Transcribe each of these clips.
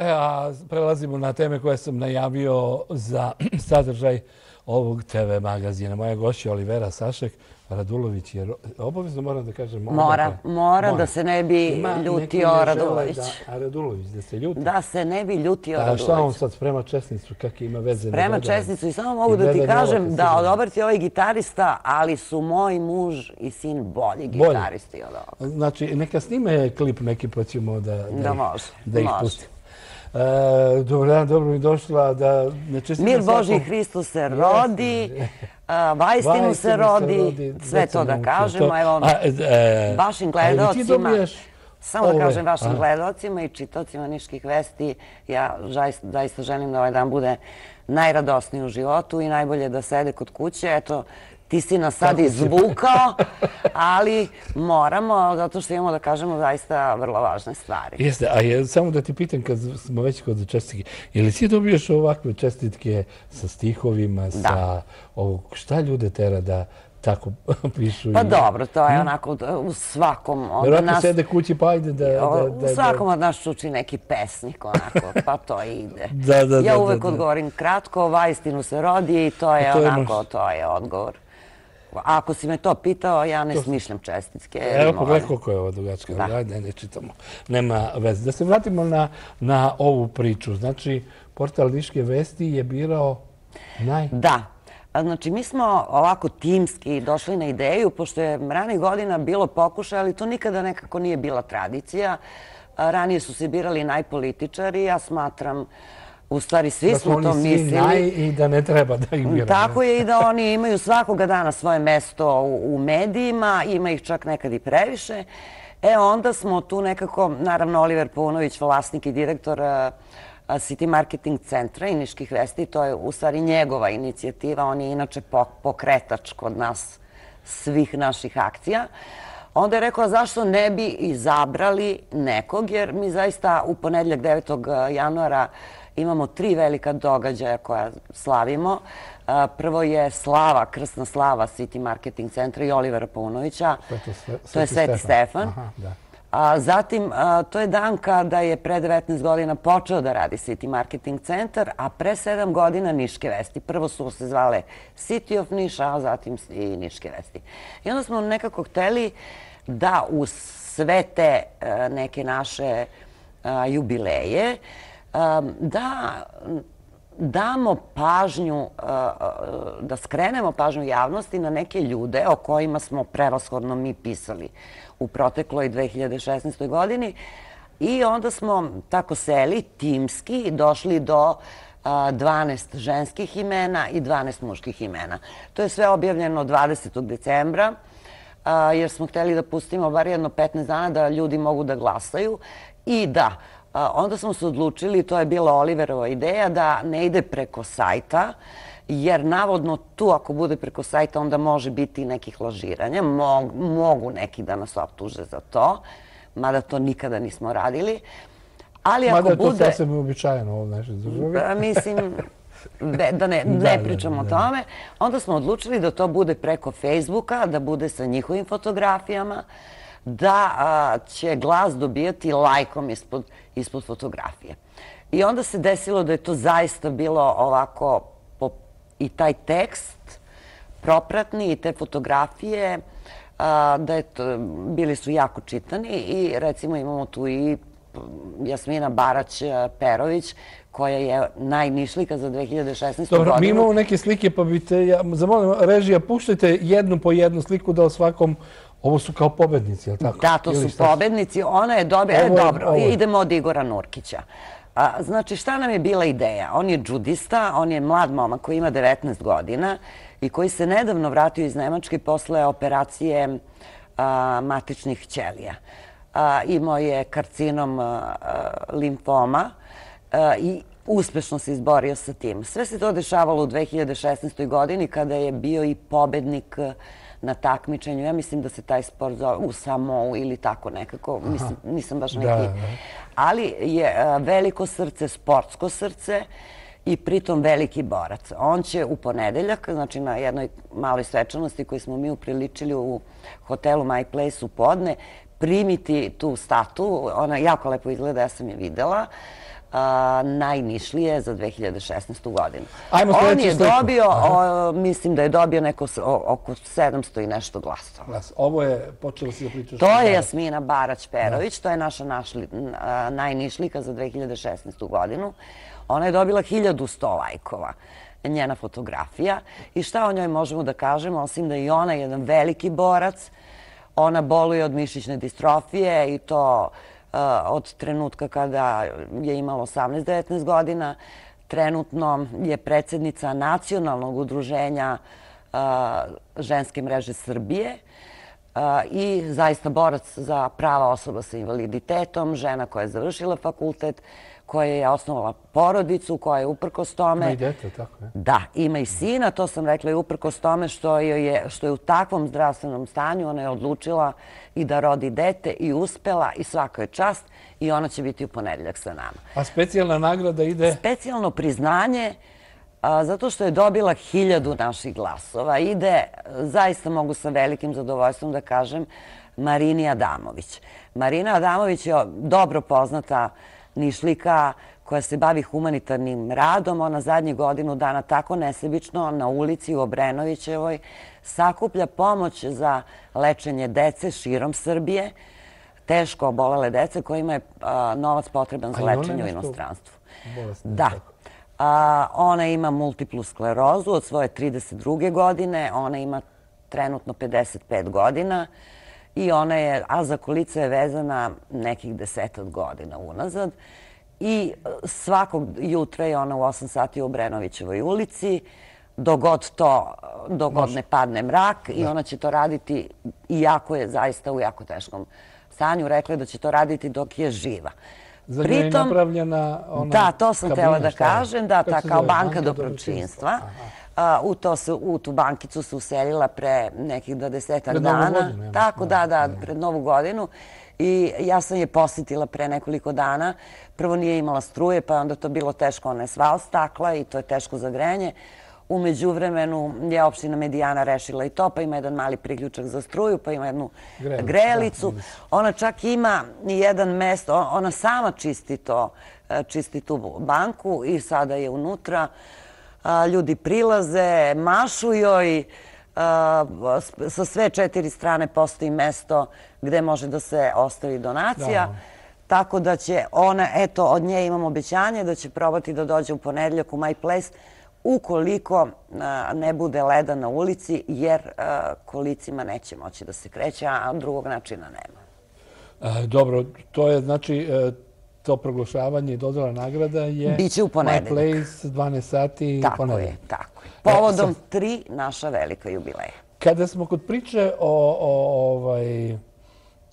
E, a prelazimo na teme koje sam najavio za sadržaj ovog TV magazina. Moja gošća Olivera Sašek, Radulović je obavezno moram da kažem... Mora, mora da se ne bi ljutio Radulović. A Radulović da se ljuti? Da se ne bi ljutio Radulović. Šta on sad sprema česnicu, kakve ima veze? Sprema česnicu i samo mogu da ti kažem da odobar ti ovaj gitarista, ali su moj muž i sin bolji gitaristi od ovoga. Znači, neka snime klip neki pa ćemo da ih pustimo. E, Dobar dan, dobro mi došla da ne čestitam Mir Boži Hristo se rodi, Vajstinu se rodi, sve to da kažemo. Evo, e, vašim gledalcima, samo da kažem vašim gledalcima i čitocima Niških vesti, ja zaista želim da ovaj dan bude najradosniji u životu i najbolje da sede kod kuće. Eto, ti si nas sad izvukao, ali moramo, zato što imamo da kažemo zaista vrlo važne stvari. Jeste, a samo da ti pitam, kad smo već kod čestitke, je li ti dobiješ ovakve čestitke sa stihovima, sa ovog, šta ljude tera da tako pišu? Pa dobro, to je hm? onako u svakom od nas... Vjerojatno sede kući pa ajde da... U svakom od nas čuči neki pesnik onako, pa to ide. Ja uvek odgovorim kratko, vajstinu se rodi i to je onako, to je odgovor. Ako si me to pitao, ja ne smišljam čestitke. Evo pogledaj koliko je ovo dugačka. Ajde, ne čitamo. Nema veze. Da se vratimo na ovu priču. Znači, portal Niške vesti je birao naj... Da. Znači, mi smo ovako timski došli na ideju, pošto je ranih godina bilo pokušaj, ali to nikada nekako nije bila tradicija. Ranije su se birali najpolitičari. Ja smatram U stvari, svi smo to mislili. Da su oni svi naj i da ne treba da im biramo. Tako je i da oni imaju svakoga dana svoje mesto u medijima, ima ih čak nekad i previše. E, onda smo tu nekako, naravno, Oliver Paunović, vlasnik i direktor City Marketing centra i Niških vesti, to je u stvari njegova inicijativa, on je inače pokretač kod nas svih naših akcija. Onda je rekao zašto ne bi izabrali nekog, jer mi zaista u ponedljak 9. januara imamo tri velika događaja koja slavimo. Prvo je Slava, krsna Slava City Marketing Centra i Olivera Paunovića. To je Sveti Stefan. Zatim, to je dan kada je pre 19 godina počeo da radi City Marketing Centar, a pre 7 godina Niške vesti. Prvo su se zvale City of Niša, a zatim i Niške vesti. I onda smo nekako hteli da u sve te neke naše jubileje da damo pažnju, e, e, da skrenemo pažnju javnosti na neke ljude o kojima smo prevashodno mi pisali u protekloj 2016. godini. I onda smo tako seli timski došli do e, 12 ženskih imena i 12 muških imena. To je sve objavljeno 20. decembra jer smo hteli da pustimo bar jedno 15 dana da ljudi mogu da glasaju i da onda smo se odlučili, to je bila Oliverova ideja, da ne ide preko sajta, jer navodno tu ako bude preko sajta onda može biti nekih lažiranja. Mogu neki da nas optuže za to, mada to nikada nismo radili. Mada je to sasvim uobičajeno ovo naše državi. Pa, mislim, da ne pričamo o tome. Onda smo odlučili da to bude preko Facebooka, da bude sa njihovim fotografijama, da će glas dobijati lajkom ispod fotografije. I onda se desilo da je to zaista bilo ovako i taj tekst propratni i te fotografije da je bili su jako čitani i recimo imamo tu i Jasmina Barać-Perović koja je najnišlika za 2016. godinu. Dobro, mi imamo neke slike pa bi te, zamolim, režija, puštajte jednu po jednu sliku da o svakom Ovo su kao pobednici, je li tako? Da, to su pobednici. Ona je dobra. E, dobro, idemo od Igora Nurkića. Znači, šta nam je bila ideja? On je džudista, on je mlad momak koji ima 19 godina i koji se nedavno vratio iz Nemačke posle operacije matičnih ćelija. Imao je karcinom limfoma i uspešno se izborio sa tim. Sve se to dešavalo u 2016. godini kada je bio i pobednik na takmičenju. Ja mislim da se taj sport zove u Samou ili tako nekako. Mislim, nisam baš neki. Ali je e, veliko srce, sportsko srce i pritom veliki borac. On će u ponedeljak, znači na jednoj maloj svečanosti koju smo mi upriličili u hotelu My Place u podne, primiti tu statu. Ona jako lepo izgleda, ja sam je videla. Najnišlije za 2016. godinu. Ajmo On je dobio, mislim da je dobio neko oko 700 i nešto glasova. Ovo je, počelo si da pričaš... To je Jasmina Barać-Perović, to je naša najnišlika za 2016. godinu. Ona je dobila 1100 lajkova njena fotografija. I šta o njoj možemo da kažemo, osim da je i ona jedan veliki borac. Ona boluje od mišićne distrofije i to Eh, od trenutka kada je imala 18-19 godina. Trenutno je predsjednica nacionalnog udruženja eh, ženske mreže Srbije eh, i zaista borac za prava osoba sa invaliditetom, žena koja je završila fakultet, koja je osnovala porodicu, koja je uprkos tome... Ima i dete, tako je? Da, ima i sina, to sam rekla i uprkos tome što je, što je u takvom zdravstvenom stanju, ona je odlučila i da rodi dete i uspela i svaka je čast i ona će biti u ponedeljak sa nama. A specijalna nagrada ide? Specijalno priznanje, zato što je dobila hiljadu naših glasova. Ide, zaista mogu sa velikim zadovoljstvom da kažem, Marini Adamović. Marina Adamović je dobro poznata Nišlika koja se bavi humanitarnim radom. Ona zadnji godinu dana tako nesebično na ulici u Obrenovićevoj sakuplja pomoć za lečenje dece širom Srbije, teško obolele dece kojima je novac potreban za lečenje u inostranstvu. Da. Ona ima multiplu sklerozu od svoje 32. godine. Ona ima trenutno 55 godina i ona je, a za kolica je vezana nekih desetat godina unazad. I e, svakog jutra je ona u 8 sati u Brenovićevoj ulici, dogod to, dogod ne padne mrak i ona će to raditi, iako je zaista u jako teškom stanju, rekla je da će to raditi dok je živa. Za nje je napravljena ona? Da, to sam htjela da kažem, da, ta kao banka dobročinstva. U, to se, u tu bankicu se uselila pre nekih desetak dana. Tako, da, da, pred Novu godinu. I ja sam je posjetila pre nekoliko dana. Prvo nije imala struje, pa onda to bilo teško. Ona je sva stakla i to je teško za grenje. Umeđu vremenu je opština Medijana rešila i to, pa ima jedan mali priključak za struju, pa ima jednu grelicu. Ona čak ima i jedan mesto, ona sama čisti to, e, čisti tu banku i sada je unutra ljudi prilaze, mašu joj, sa sve četiri strane postoji mesto gde može da se ostavi donacija. Tako da će ona, eto, od nje imam obećanje da će probati da dođe u ponedljak u My Place ukoliko ne bude leda na ulici, jer kolicima neće moći da se kreće, a drugog načina nema. Dobro, to je znači e, to proglašavanje i dodala nagrada je... Biće u ponedeljak. My Place, 12 sati i ponedeljak. Tako je, tako je. Povodom tri naša velika jubileja. Kada smo kod priče o, o, ovaj,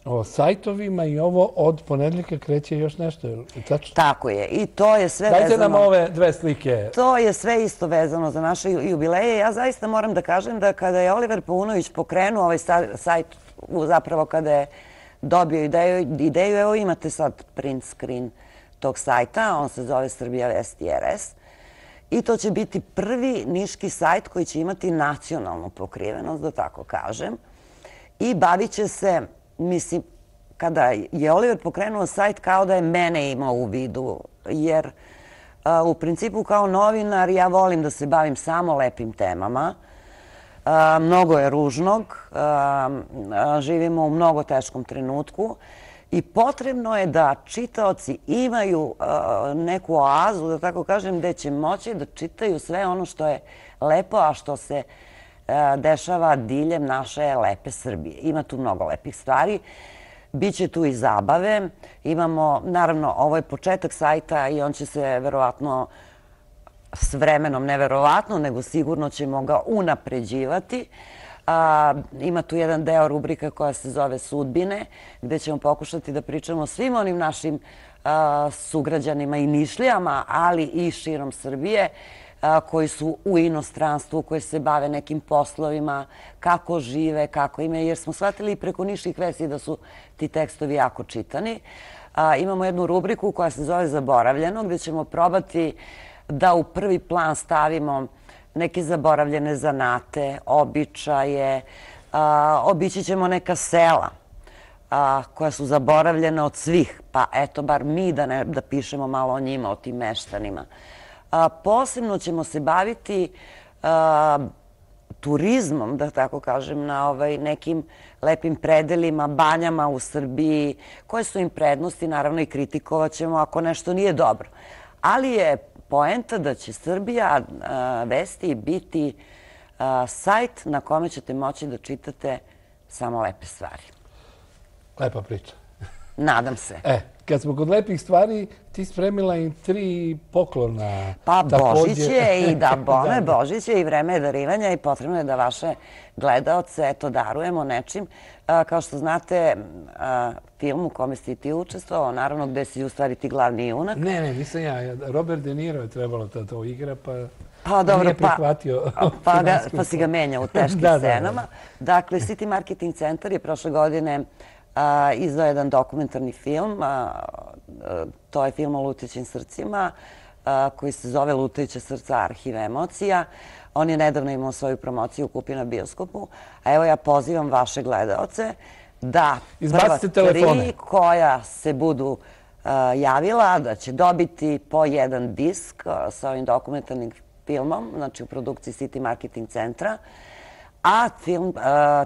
o sajtovima i ovo, od ponedeljka kreće još nešto, tačno? Tako je. I to je sve Dajte vezano... Dajte nam ove dve slike. To je sve isto vezano za naše jubileje. Ja zaista moram da kažem da kada je Oliver Paunović pokrenuo ovaj sajt, zapravo kada je dobio ideju. ideju, Evo imate sad print screen tog sajta. On se zove Srbija Vest RS. I to će biti prvi niški sajt koji će imati nacionalnu pokrivenost, da tako kažem. I bavit će se, mislim, kada je Oliver pokrenuo sajt kao da je mene imao u vidu, jer u principu kao novinar ja volim da se bavim samo lepim temama, Mnogo je ružnog, živimo u mnogo teškom trenutku i potrebno je da čitaoci imaju neku oazu, da tako kažem, gde će moći da čitaju sve ono što je lepo, a što se dešava diljem naše lepe Srbije. Ima tu mnogo lepih stvari. Biće tu i zabave. Imamo, naravno, ovo je početak sajta i on će se verovatno s vremenom neverovatno, nego sigurno ćemo ga unapređivati. Ima tu jedan deo rubrika koja se zove Sudbine, gde ćemo pokušati da pričamo svim onim našim sugrađanima i nišlijama, ali i širom Srbije, koji su u inostranstvu, koji se bave nekim poslovima, kako žive, kako ime, jer smo shvatili preko niših vesti da su ti tekstovi jako čitani. Imamo jednu rubriku koja se zove Zaboravljeno, gde ćemo probati da u prvi plan stavimo neke zaboravljene zanate, običaje, obići ćemo neka sela koja su zaboravljena od svih, pa eto, bar mi da, ne, da pišemo malo o njima, o tim meštanima. A, posebno ćemo se baviti turizmom, da tako kažem, na ovaj, nekim lepim predelima, banjama u Srbiji, koje su im prednosti, naravno i kritikovat ćemo ako nešto nije dobro. Ali je poenta da će Srbija vesti biti sajt na kome ćete moći da čitate samo lepe stvari. Lepa priča. Nadam se. E, kad smo kod lepih stvari, ti spremila im tri poklona. Pa Božić je i da bome, Božić je i vreme darivanja i potrebno je da vaše gledalce eto, darujemo nečim. Kao što znate, film u kome si ti učestvovao, naravno gde si u stvari ti glavni junak. Ne, ne, nisam ja. Robert De Niro je trebalo da to igra, pa... Pa dobro, pa, pa, ga, pa si ga menja u teškim da, scenama. Da, da. Dakle, City Marketing Center je prošle godine izdao jedan dokumentarni film. To je film o lutećim srcima koji se zove Lutajuća srca arhiv emocija. On je nedavno imao svoju promociju u Kupi na bioskopu. A evo ja pozivam vaše gledalce da prva tri koja se budu javila da će dobiti po jedan disk sa ovim dokumentarnim filmom, znači u produkciji City Marketing Centra a film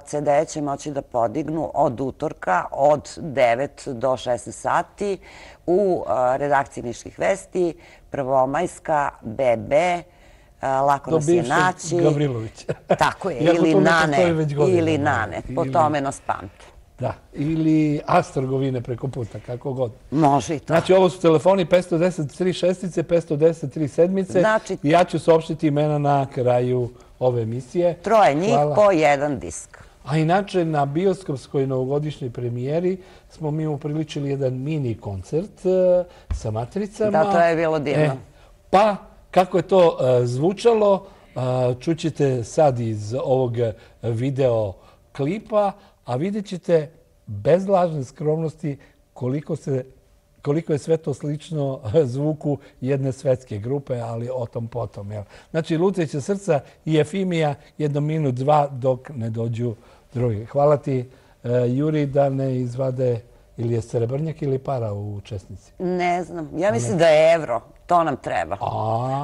CD će moći da podignu od utorka od 9 do 16 sati u redakciji Niških vesti, Prvomajska, BB, lako nas je naći. Gavrilović. Tako je, ili Nane, ili Nane, po tome nas pamte. Da, ili Astrogovine preko puta, kako god. Može i to. Znači, ovo su telefoni 510 šestice, 510 sedmice. Znači... Ja ću saopštiti imena na kraju ove emisije. Troje njih po jedan disk. A inače, na bioskopskoj novogodišnjoj premijeri smo mi upriličili jedan mini koncert e, sa matricama. Da, to je bilo divno. E, pa, kako je to e, zvučalo, čućete sad iz ovog video klipa, a vidjet ćete bez lažne skromnosti koliko se koliko je sve to slično zvuku jedne svetske grupe, ali o tom potom. Jel? Znači, Luceća srca i Efimija jedno minut, dva, dok ne dođu drugi. Hvala ti, e, Juri, da ne izvade ili je srebrnjak ili para u učesnici? Ne znam. Ja mislim da je evro. To nam treba.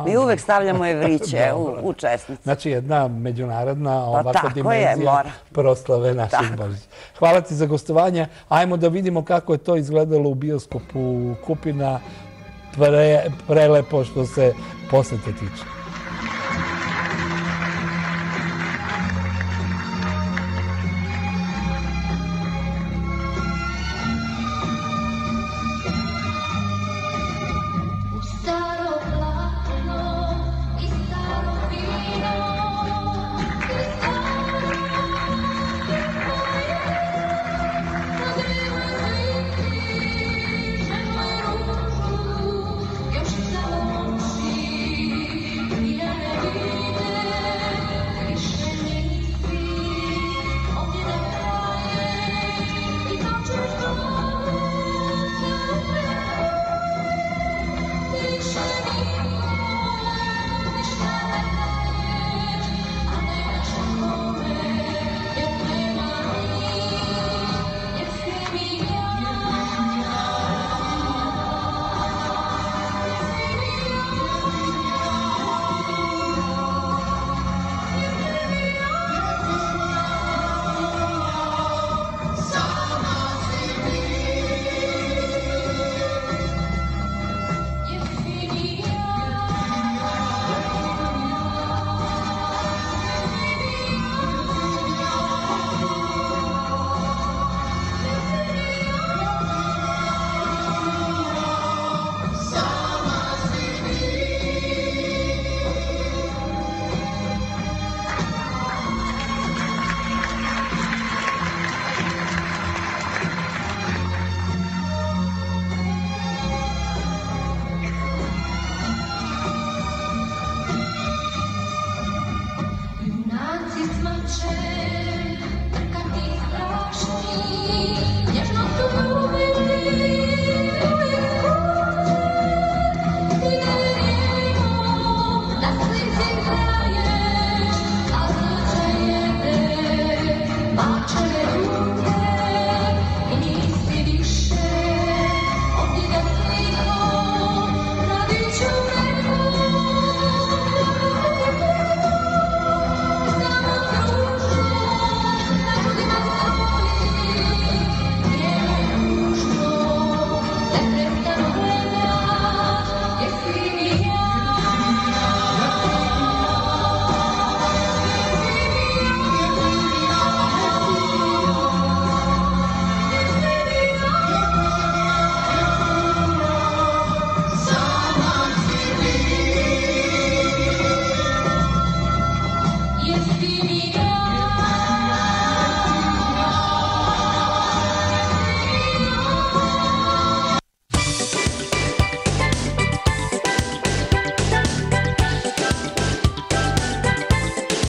Mi uvek stavljamo evriće u česnici. Znači jedna međunarodna pa ovakva dimenzija proslave naših Božića. Hvala ti za gostovanje. Ajmo da vidimo kako je to izgledalo u bioskopu Kupina. Prelepo što se posete tiče.